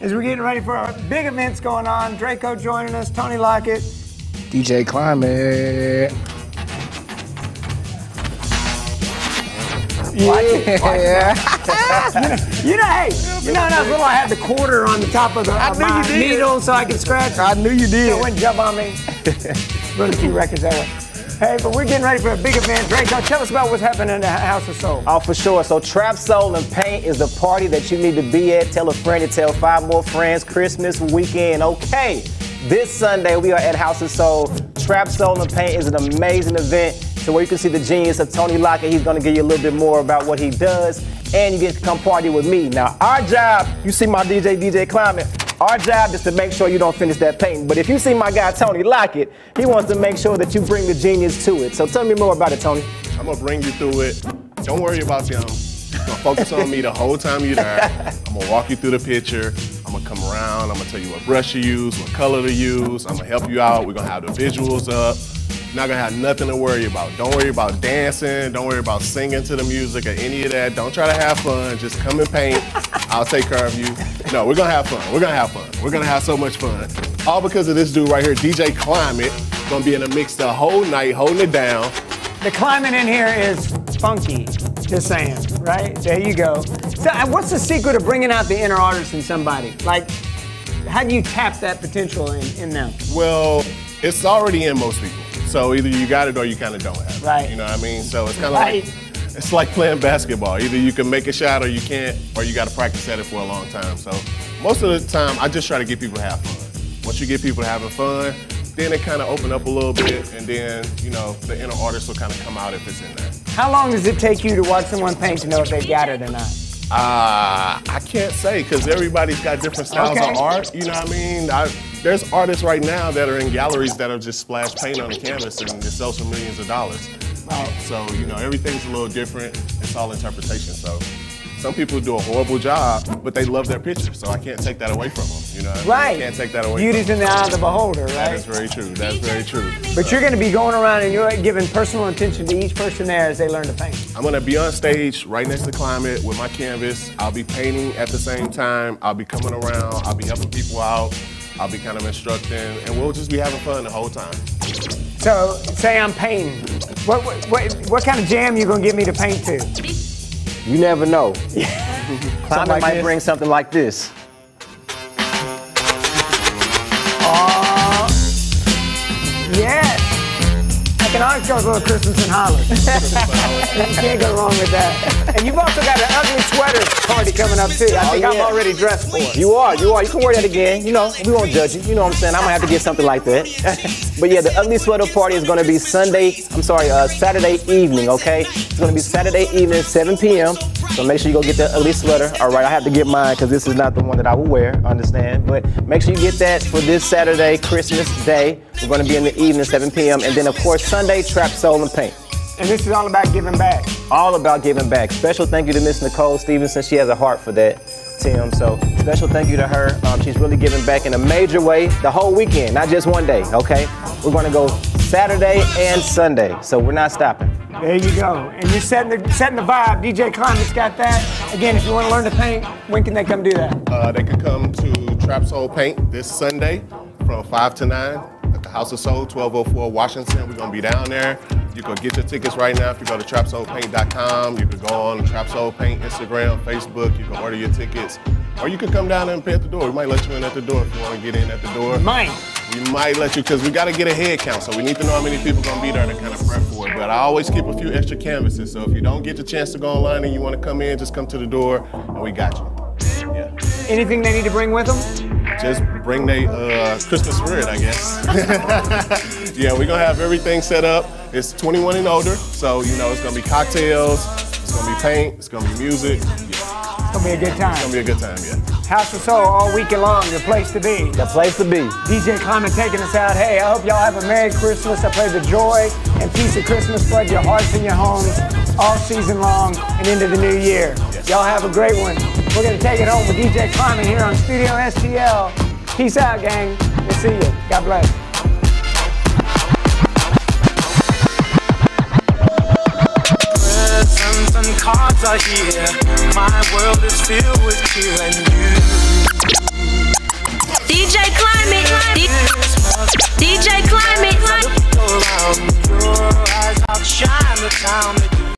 As we're getting ready for our big events going on, Dre'Co joining us, Tony Lockett. DJ Climate. Yeah. You know, hey, you know, that little I had the quarter on the top of the I of my you did. needle so I could scratch. I knew you It did. wouldn't jump on me. Run a few records that way. Hey, but we're getting ready for a big event. Dre'Co, tell us about what's happening in the House of Soul. Oh, for sure. So Trap Soul and Paint is the party that you need to be at. Tell a friend to tell five more friends. Christmas weekend. Okay. This Sunday we are at House of Soul. Trap Soul and Paint is an amazing event. So where you can see the genius of Tony Lockett. He's gonna give you a little bit more about what he does. And you get to come party with me. Now, our job, you see my DJ, DJ Climate. Our job is to make sure you don't finish that painting. But if you see my guy Tony Lockett, he wants to make sure that you bring the genius to it. So tell me more about it, Tony. I'm gonna bring you through it. Don't worry about them. You're gonna focus on me the whole time you're there. I'm gonna walk you through the picture. I'm gonna come around. I'm gonna tell you what brush to use, what color to use. I'm gonna help you out. We're gonna have the visuals up. Not gonna have nothing to worry about. Don't worry about dancing. Don't worry about singing to the music or any of that. Don't try to have fun. Just come and paint. I'll take care of you. No, we're gonna have fun. We're gonna have fun. We're gonna have so much fun. All because of this dude right here, DJ Climate. Gonna be in the mix the whole night, holding it down. The climate in here is funky. Just saying, right? There you go. So, uh, what's the secret of bringing out the inner artist in somebody? Like, how do you tap that potential in, in them? Well, it's already in most people. So either you got it or you kind of don't have it. Right. You know what I mean? So it's kind of Right. like it's like playing basketball. Either you can make a shot or you can't, or you got to practice at it for a long time. So most of the time, I just try to get people to have fun. Once you get people having fun, then it kind of open up a little bit, and then you know the inner artist will kind of come out if it's in there. How long does it take you to watch someone paint to know if they got it or not? Uh, I can't say because everybody's got different styles Okay. of art. You know what I mean? I, there's artists right now that are in galleries that are just splash paint on the canvas and it sells for millions of dollars. Right. So, you know, everything's a little different. It's all interpretation. So, some people do a horrible job, but they love their picture. So, I can't take that away from them. You know, what I mean? Right. I can't take that away Beauty's in the eye of the beholder, That right? is very true. That's very true. But you're going to be going around and you're giving personal attention to each person there as they learn to paint. I'm gonna be on stage right next to Climate with my canvas. I'll be painting at the same time. I'll be coming around. I'll be helping people out. I'll be kind of instructing, and we'll just be having fun the whole time. So, say I'm painting. What, what, what, what kind of jam you going to get me to paint to? You never know. Climate like might this. bring something like this. Can always go little Christmas in Hollis. you can't go wrong with that. And you've also got an ugly sweater party coming up too. I think I'm already dressed for it. You are, you are. You can wear that again. You know, we won't judge you. You know what I'm saying? I'm gonna have to get something like that. but yeah, the ugly sweater party is gonna be Sunday. I'm sorry, uh, Saturday evening. Okay, it's gonna be Saturday evening, 7 p.m. So make sure you go get the ugly sweater. All right, I have to get mine because this is not the one that I will wear. Understand? But make sure you get that for this Saturday, Christmas Day. We're gonna be in the evening, 7 p.m. And then of course Sunday, Trap Soul and Paint. And this is all about giving back. all about giving back. Special thank you to Miss Nicole Stevenson. She has a heart for that, Tim. So special thank you to her. Um, she's really giving back in a major way the whole weekend, not just one day. Okay, we're gonna go Saturday and Sunday, so we're not stopping. There you go. And you're setting the, setting the vibe. DJ Climate's got that. Again, if you want to learn to paint, when can they come do that? Uh, they can come to Trap Soul Paint this Sunday from 5 to 9 at the House of Soul, 1204 Washington. We're going to be down there. You can get your tickets right now if you go to trapsoulpaint.com. You can go on Trap Soul Paint Instagram, Facebook. You can order your tickets. Or you can come down and pay at the door. We might let you in at the door if you want to get in at the door. Mine. We might let you, because we got to get a head count, so we need to know how many people going to be there to kind of prep for it. But I always keep a few extra canvases, so if you don't get the chance to go online and you want to come in, just come to the door and we got you. Yeah. Anything they need to bring with them? Just bring their uh, Christmas spirit, I guess. yeah, we're gonna have everything set up. It's 21 and older, so you know it's gonna be cocktails, it's gonna be paint, it's gonna be music. Yeah, It's going to be a good time. it's gonna be a good time. Yeah. House of Soul all weekend long, the place to be. The place to be. DJ Climate taking us out. Hey, I hope y'all have a Merry Christmas. I pray the joy and peace of Christmas flood your hearts and your homes all season long and into the new year. Y'all have a great one. We're going to take it home with DJ Climate here on Studio STL. Peace out, gang. We'll see you. God bless. are here. My world is filled with you and you. DJ Climate, DJ Climate. Your eyes outshine the town.